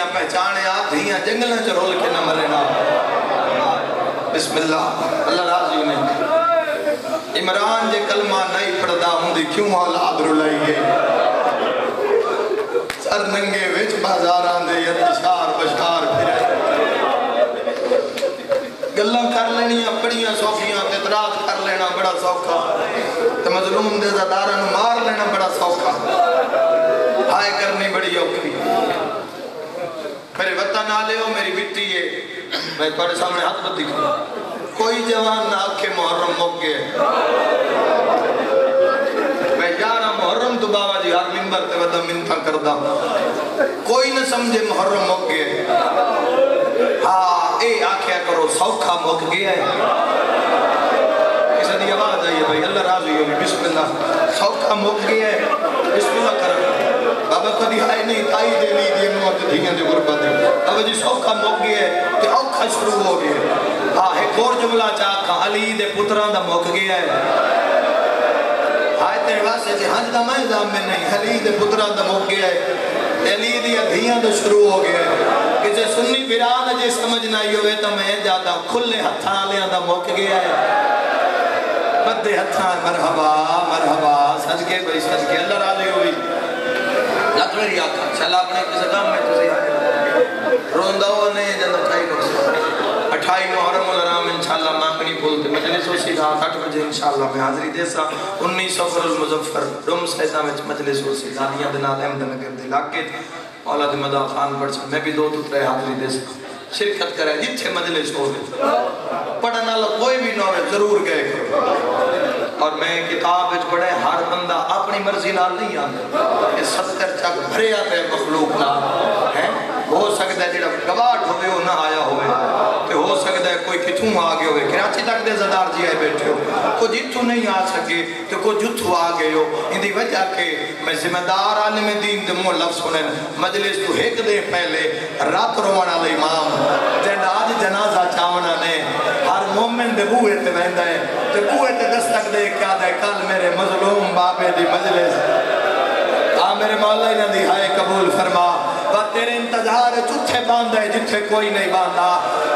دنیا پہچانے آ دھیاں جنگلیں چ رول کے نہ مرنا بسم اللہ اللہ راضی نے عمران جے کلمہ نہیں پڑھدا ہوندی کیوں حال اولاد رلائی گئی سر ننگے وچ بازاراں دے یعنی انتشار بشار پھرے۔ گلاں کر لینیاں بڑیاں سوکھیاں اعتراض کر لینا بڑا سوکھا۔ تے مظلوم دے زداراں مار لینا بڑا سوکھا۔ ہائے کرنی بڑی اوکھی۔ میرے وطن آلے ہو، میری بٹی ہے۔ میں تھوڑے سامنے ہاتھ بت دکھوں کوئی جوان نہ آکھے محرم موقع ہے۔ میں یارہ محرم تو بابا جی ہر ممبر تے ودا منتھا کردہ۔ کوئی نہ سمجھے محرم موقع ہے۔ ہاں اے آکھیا کرو، سوکھا موقع گیا ہے؟ کسی دی آواز آئیے بھائی؟ اللہ راضی ہوگی بسم اللہ سوکھا موقع گیا ہے؟ بسم اللہ کرو۔ بابا کدی ہائے نہیں، تائی دے لی دی موت دھیاں دے غربت دے۔ بابا جی سوکھا موقع گیا ہے کہ اوکھا شروع ہو گیا ہاں ایک اور جملہ چاکھا علی دے پتران دا موقع گیا ہے۔ ہائے تیرے واسے جی ہنج دا میں دام میں نہیں، علی دے پتران دا موقع ہے۔ علی دی دھیاں دا شروع ہو گیا ہے۔ کہ جے سنی بیران جے سمجھنا ہی ہوئے تو میں جاتا کھلے ہتھاں لیاں دا موقع گیا ہے۔ بدے ہتھاں، مرحبا مرحبا سج کے بھئی سج کے اللہ راضی ہوئی۔ لگ میری آقا چلا اپنے کسی کام میں تسی آئے روندہ ہوا نہیں جنہ کھائی نقص اٹھائی محرم الرام انشاءاللہ مانگنی بولتے مجلس ہو سی رات اٹھ بجے انشاءاللہ میں حاضری دے سا۔ انیس سفر المظفر ڈوم سیدہ میں مجلس ہو سی دانیاں دن آدم دن نگر دے لاکے اولاد مدہ خان پڑھ سا، میں بھی دو تو ترے حاضری دے سا۔ شرکت کرے، جتھے مجلس ہو۔ گئے پڑھنا لگ کوئی بھی نہ ہوئے، ضرور گئے۔ کرو اور میں کتاب وچ پڑھے، ہر بندہ اپنی مرضی نال نہیں آتا یہ ستر چک بھرے آتے مخلوق نال ہے ہو سکتا ہے جڑا گواٹ ہوئے ہو نہ آیا ہوئے کہ ہو سکتا ہے کوئی کتھوں آگے ہوئے کراچی تک دے زدار جی آئے بیٹھے ہو کو جتھوں نہیں آ سکے تو کو جتھوں آگے ہو ان دی وجہ کہ میں ذمہ دار عالم دین دے مو لفظ سنن مجلس تو ایک دے پہلے رات روان علی امام جن آج جنازہ چاونا نے ہر مومن دے بوئے تے بہندہ ہے تے بوئے تے دستک دے کیا دے کل میرے مظلوم بابے دی مجلس آ میرے مولا انہاں دی ہائے قبول فرما تیرے انتظار چتھے باندھا ہے جتھے کوئی نہیں باندھا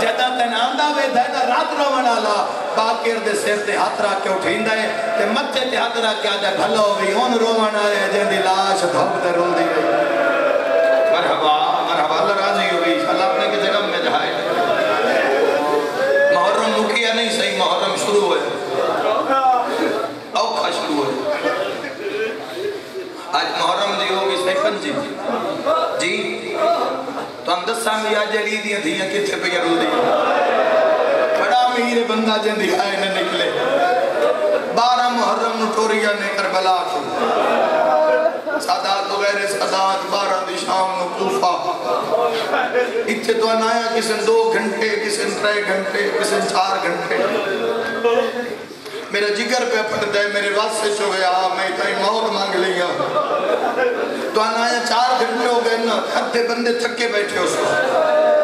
جدہ تین آندھا وے دینا رات رو منالا باکر دے سیر تے ہاتھ رکھ کے اٹھیندہ ہے تے مچے تے ہاتھ رکھ کے آجا بھلو بھی ان رو منالے جن دی لاش دھوپ دے رول دی گئی مرحبا مرحبا اللہ راضی ہوئی اللہ اپنے کے جگہ میں جہائے محرم مکیہ نہیں صحیح محرم شروع ہوئے اوکھا شروع ہوئے آج محرم دی ہوگی سیکن جی جی تو ہم دس سامی آج علی دیا پہ گرو دیا بڑا مہیر بندہ جن دی آئے نہ نکلے بارہ محرم نٹوریا نے کربلا کو سادات وغیرہ سادات بارہ دی شام نو کوفہ اتھے تو انایا کسن دو گھنٹے کسن ترے گھنٹے کسن چار گھنٹے میرا جگر پہ پڑ دے میرے واسطے چھو گیا، میں اتنی موت مانگ لیا۔ تو آنا آیا چار گھنٹے ہو گئے، نا ادھے بندے تھکے بیٹھے اس کو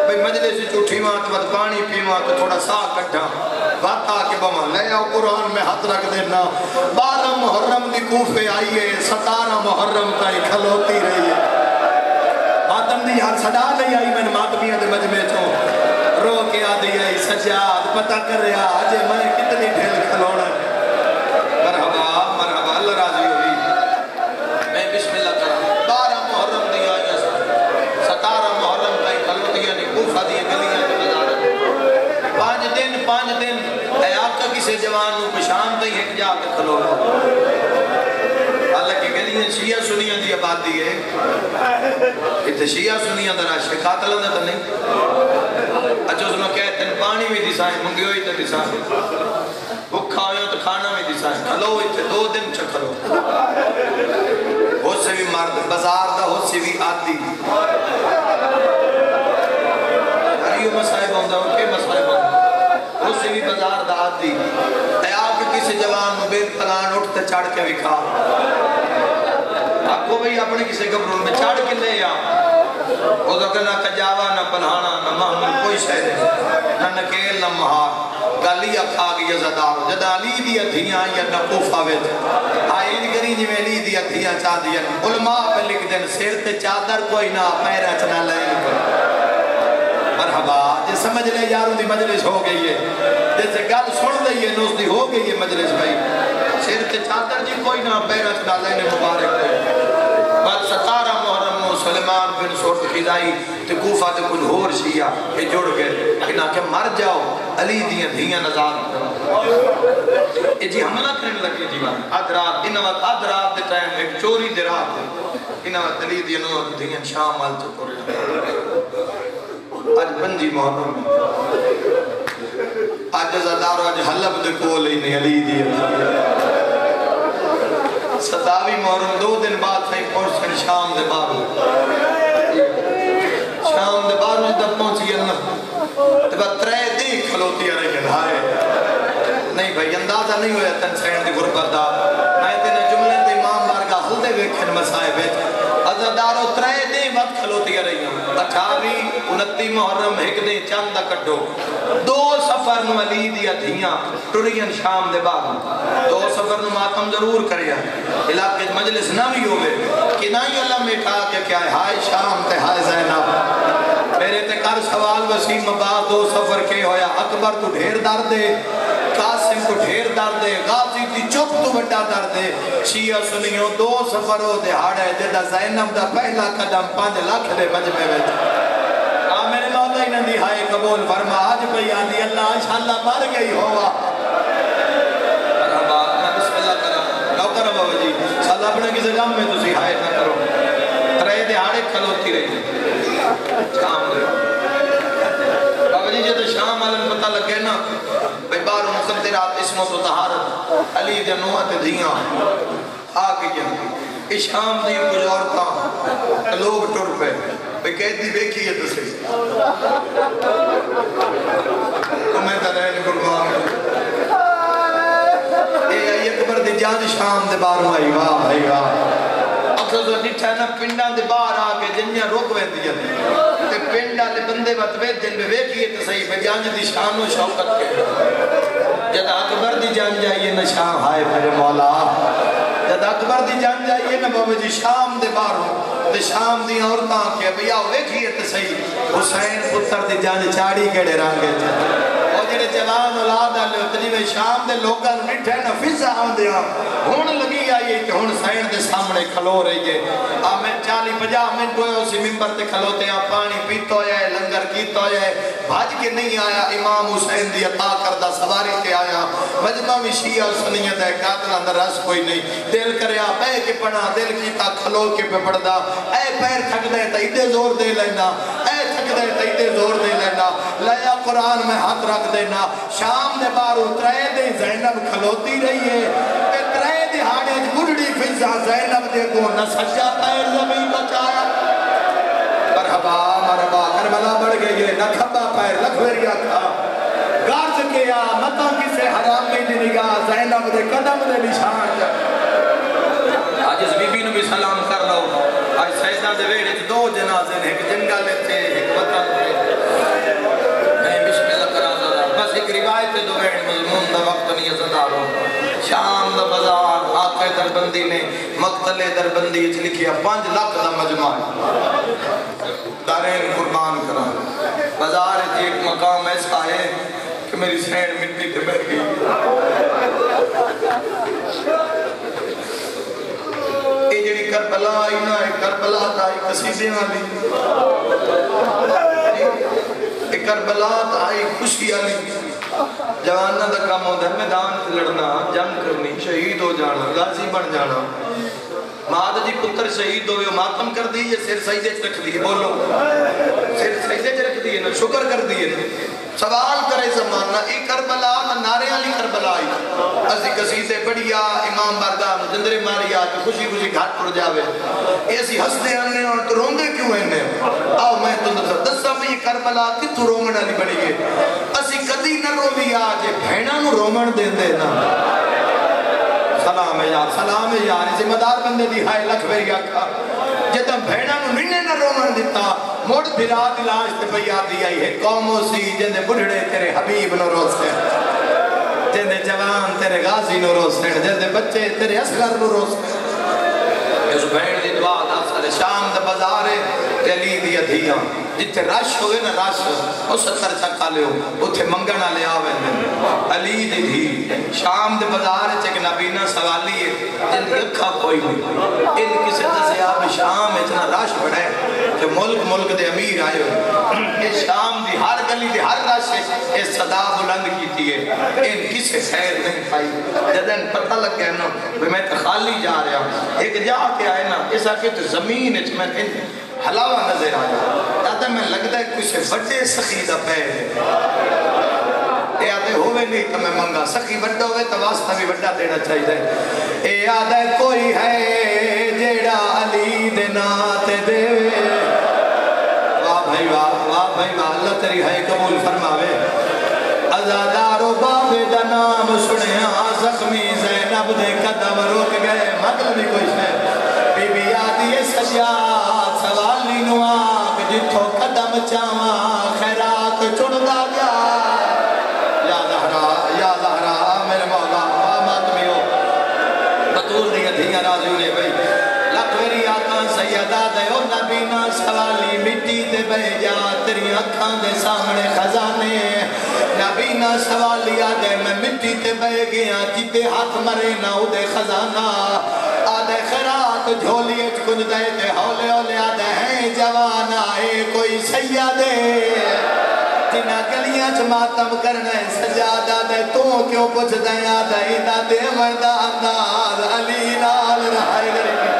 بھئی مجلے سے چوٹھی ماں تو بعد پانی پی ماں تو تھوڑا سا کٹھا بات آکے بما لے آؤ قرآن میں ہاتھ رکھ دینا۔ بارہ محرم دی کوفے آئیے ستارہ محرم تائی کھلوتی رہی ہے۔ ماتم دی ہر صدا نہیں آئی، میں نے ماتمیاں دے مجمع چوں رو کے آدھی آئی سجاد پتہ کر رہا آجے میں کتنی ڈھیل کھلوڑا مرحبا مرحبا اللہ راضی ہوئی میں بسم اللہ کرا بارہ محرم دی آئی ستارہ محرم تائی کھلوتیاں نے کوفہ دی گلیاں کے بزارت پانچ دن پانچ دن اے آقا کسے جوان نو پشان تائی ایک جا کے کھلوڑا حالانکہ گلیاں شیعہ سنیاں دی آبادی ہے اتنے شیعہ سنیاں درہ شکات اللہ تو نہیں اچھا اس میں کہتے ہیں پانی بھی دیسائیں منگی ہوئی تو دیسائیں بھکھا ہوئی تو کھانا بھی دیسائیں کھلو ہوئی تو دو دن چکھلو ہو سے بھی مرد بزار دا ہو سے بھی آتی ہریو مسائب ہوندہ ہوں کہ مسائب ہوندہ ہو؟ سے بھی بزار دا آتی اے آکے کسی جوان مبین پلان اٹھتے چڑھ کے وکھا آپ کو بھئی اپنے کسی گبرون میں چڑھ کے لے یا وہ تو کہ نہ کجاوا نہ پنہانا نہ محمد کوئی شہر ہے نہ نکیل نہ مہار گالی اکھا گیا زدارو جدا علی دیا دھیاں یا نقوف آوید آئین کری جی میں علی دیا دھیاں چاہ دیا علماء پہ لکھ دین سیر تے چادر کوئی نہ پیرہ چنا لائن پر سمجھ لے یاروں دی مجلس ہو گئی ہے جیسے گل سن لئی ہے نوز دی ہو گئی ہے مجلس بھائی سر تے چادر جی کوئی نہ پیرت ڈالے نے مبارک دے بعد ستارہ محرم و سلمان بن سورت خیزائی تے کوفہ تے کچھ ہور شیعہ یہ جڑ گئے انہاں کہ مر جاؤ علی دیاں دھیاں نظار یہ جی حملہ کرنے لگے جی بات آدھ رات انہاں وقت آدھ رات دے ٹائم ایک چوری دے رات ہے انہاں وقت علی دیاں دھیاں شام مال تو کرے آج پنجی محرم آج زدارو آج حلب دے کول ہی نہیں علی دیاں ستاوی محرم دو دن بعد تھے پہنچن شام دے بارو۔ شام دے بارو جدہ پہنچی اللہ۔ تبا ترے دی کھلوتی آ رہی ہائے۔ نہیں بھائی، اندازہ نہیں ہویا تن سین دی غربت دا۔ میں تینے جملے تے امام بارگاہ حل ویکھن مسائے بیچ عزدارو ترے دی وقت کھلوتی آ اٹھاوی انتی محرم ایک دن چند کٹو دو سفر نو علی دیا دھیاں ٹرین شام دے بعد دو سفر نو ماتم ضرور کریا علاقے مجلس نہ بھی ہوئے کہ نہ ہی اللہ میٹھا کہ کیا ہے ہائے شام تے ہائے زینب میرے تے کر سوال وسیم بعد دو سفر کے ہویا اکبر تو ڈھیر در دے قاسم کو ڈھیر در دے غازی تی چپ تو بڑا در دے شیعہ سنیوں، دو سفر ہو دے ہاڑے جدہ زینب دا پہلا قدم پانچ لاکھ دے مجمع ویچ آمین مولا ہی نندی ہائے قبول فرما، آج پہ یادی اللہ انشاءاللہ مر گئی ہوا مرحبا میں بسم اللہ کرا ڈاکٹر بابا جی سال اپنے کسی غم میں تسی ہائے نہ کرو۔ ترے دہاڑے کھلوتی رہی۔ شام دے بھئی مقدرات اسمت و طہارت، علی جنوات دھیاں، آگے جن اس شام دی کچھ عورتاں لوگ ٹر پہ بھئی قید دی بیکھی ہے تسی تو میں ترین قربان اے آئی اکبر دی جان شام دے بارو آئی واہ بھائی واہ۔ اکھل تو نٹھا نا پنڈان دے روک وین دیا تے پنڈا لے بندے بطوے دل میں ویکھئے تے صحیح بے جان دی شان و شوقت کے جد اکبر دی جان جائیے نا شام ہائے میرے مولا جد اکبر دی جان جائیے نا بابا جی شام دے باروں تے شام دی عورتاں کے بھیا ویکھئے تے صحیح حسین پتر دی جان چاڑی کیڑے رانگے جائے اور جوان اولاد آلے اتنی میں شام دے لوگاں نٹھے نا فضا آن دیا ہاں۔ ہون لگی آئی کہ ہون سین دے سامنے کھلو رہی ہے۔ آمین چالی پجا منٹ ہوئے اسی ممبر تے کھلوتے ہیں پانی پیتو ہے، لنگر کیتو ہے۔ بھاج کے نہیں آیا، امام حسین دی عطا کردہ سواری تے آیا۔ مجمع میں شیعہ سنیت ہے قاتل اندر رس کوئی نہیں۔ دل کریا بے کے پڑا دل کیتا، کھلو کے پہ پڑدا۔ اے پیر تھک دے تا ایدے زور دے لینا۔ دے تا ایدے زور دے لینا۔ لیا قرآن میں ہاتھ رکھ دینا۔ شام دے بارو ترے دے زینب کھلوتی رہی ہے۔ تے دے ہاڑے گڑڑی فضا زینب دے کو نہ سجا پیر زمین بچایا مرحبا مرحبا، کربلا بڑھ گئی ہے۔ نہ کھبا پیر لکھویریا تھا گارز کیا مطا کسے حرام میں دی نگاہ، زینب دے قدم دے نشان۔ آج اس بی بی نو بھی سلام کر لو۔ آج سیدہ دے ویڑے دو جنازے نے، ایک جنگا لیتے ایک وطن تے میں بسم اللہ کرا دا بس ایک روایت دو ویڑ مضمون دا وقت نہیں ازدارو شام دا بازار آقے دربندی نے مقتل دربندی اچھ لکھیا پانچ لاکھ دا مجمع۔ دارین قربان کرا۔ بازار اچھ ایک مقام ایسا ہے کہ میری سینڈ مٹی تے بیٹھ گئی۔ اے کربلا آئی نا اے کربلا آئی قصیدے والی اے کربلا آئی خوشی والی جوانہ دا کام ہوتا ہے میدان لڑنا، جنگ کرنی، شہید ہو جانا، غازی بن جانا۔ ماد جی پتر شہید ہوئے ماتم کر دی دیئے سر سجدے چ رکھ دیئے بولو۔ سر سجدے چ رکھ دیئے نا شکر کر دیئے نا سوال کرے زمانہ ای کربلا نا نارے علی کربلا آئی ازی قصیدے بڑھیا امام بارگاہ جندرے ماری آج خوشی خوشی گھاٹ پر جاوے ایسی ہستے آنے اور تو روندے کیوں ہیں آؤ میں تو نظر دسا میں یہ کربلا کتو رومن علی بڑی گئے اسی کدی نہ رو بھی آج بھینا نو رومن دین دے نا سلام ہے یار سلام ہے یار ذمہ دار بندے دی ہائے لکھ میری آکھا جدہ بھیڑا نو ننے نہ رومن دیتا موڑ بھرا دلاش تے پیا دی آئی ہے قوموں سی جندے بڑھڑے تیرے حبیب نو روستے جندے جوان تیرے غازی نو روستے جندے بچے تیرے اسگر نو روستے اس بھیڑ دی دعا دا سارے شام دا بزارے ہے دیا علی جتے رش ہوئے نا رش اس ستر چکا لے ہو اتھے منگنا لے آوے علی دی دھی شام دے بازار چک نبینا سوالی ہے جن رکھا کوئی نہیں ان کسی دسے آپ شام اتنا رش بڑھا ہے کہ ملک ملک دے امیر آئے ہو یہ شام دی ہر گلی دی ہر رش ہے اس صدا بلند کی تھی ہے ان کسی خیر نہیں پائی جدن پتہ لگ گیا نا میں تو خالی جا رہا ہوں ایک جا کے آئے نا اس آکے تو زمین اچھ میں ان حلاوہ نظر آیا دادا میں لگتا ہے کچھ بڑے سخی دا پیر اے آدھے ہوئے نہیں تو میں منگا سخی بڑا ہوئے تو واسطہ بھی بڑا دینا چاہیے۔ اے آدھے کوئی ہے جیڑا علی دنات دے۔ واہ بھائی واہ واہ بھائی واہ، اللہ تری ہے قبول فرماوے۔ ازادارو بابے دا نام سنے زخمی زینب دے قدم روک گئے مطلب بھی کوئی ہے بی بی آدھی سجاد مٹی دے بے جا، تیری اکھاں دے سامنے خزانے۔ نبینا سوالی آدھے میں مٹی تے بے گیا، جیتے ہاتھ مرے نہ او دے خزانہ۔ آدھے خیرات جھولیت کنج دے تے ہولے ہولے آدھے ہیں جوانا اے کوئی سیدے تینا گلیاں چ ماتم کرنا ہے سجادہ دے، تو کیوں پوچھ دیں آدھے؟ ایدہ دے مردہ انداز علی نال۔ رہائے گریبی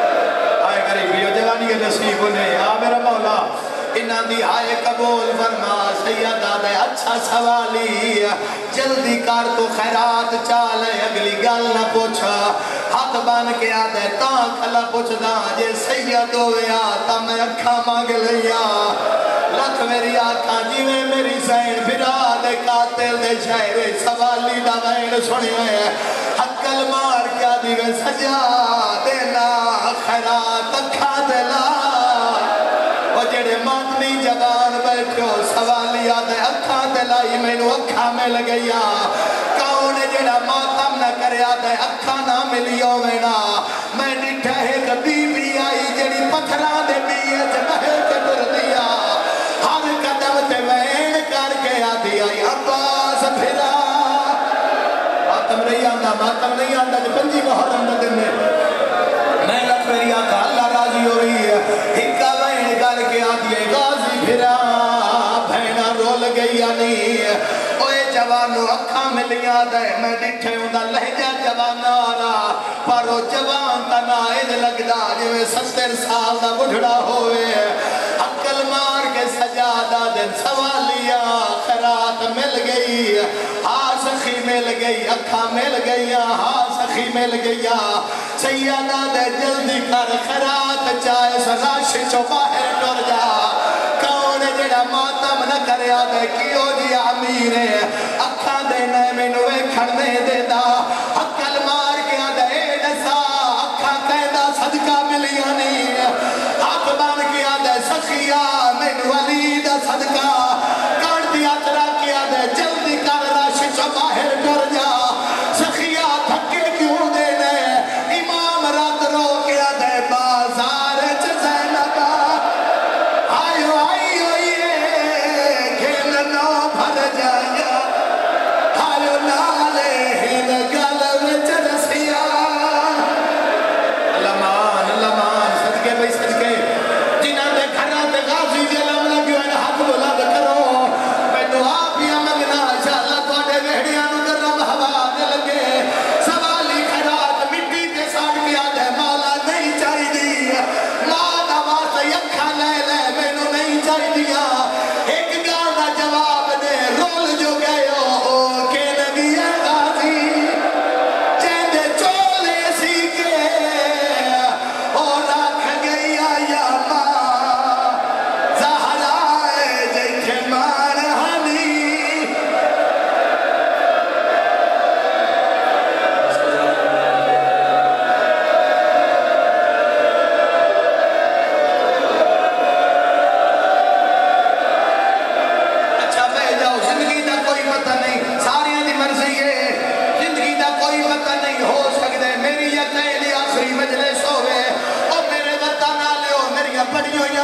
آئے گریبی جو جوانی نصیب انہیں آ میرا مولا۔ انہاں قبول فرما سیدہ دے اچھا سوالی جلدی کار تو خیرات چالے اگلی گل نہ پوچھا۔ ہاتھ بان کے آدھے تاں کھلا پوچھ دا جے سید ہوئے آتا میں اکھا مانگ لیا۔ لکھ میری آقا جی میں میری سین پھرا دے قاتل دے شہر سوالی دا وین سنی ہے۔ حقل مار کیا دیوے سجا دینا، خیرات اکھا دلا وہ جڑے ماتمی بیٹھو سوالی آدھے اکھا دلائی میں نو اکھا میں لگیا کون جڑا ماتم نہ کرے آدھے اکھا نہ ملیو میں نا میں ڈٹھا ہے کبھی بھی آئی جڑی پتھران دے بیئے سے بہل کے در دیا ہر قدم تے وین کر کے آدھی آئی عباس پھرا ماتم نہیں آندہ ماتم نہیں آندہ جو پنجی محرم دن جوانو اکھا ملیا دے میں ڈٹھے ہوں دا لہجہ جوانا رہا پر وہ جوان تنائد لگ دا جو میں ستر سال دا بڑھڑا ہوئے عقل مار کے سجادہ دن سوالیا خیرات مل گئی ہاں سخی مل گئی اکھا مل گئی ہاں سخی مل گئی سیدہ دے جلدی کر خیرات چاہے سراش چو باہر ٹر جا کون جڑا ماتم نہ کریا دے کیو جی امیر اکھا دے کھڑنے دے دا عقل مار کے آدھے نسا اکھا کہنا صدقہ ملیا نہیں ہاتھ بان کے دے سخیا میں علی دا صدقہ کھڑی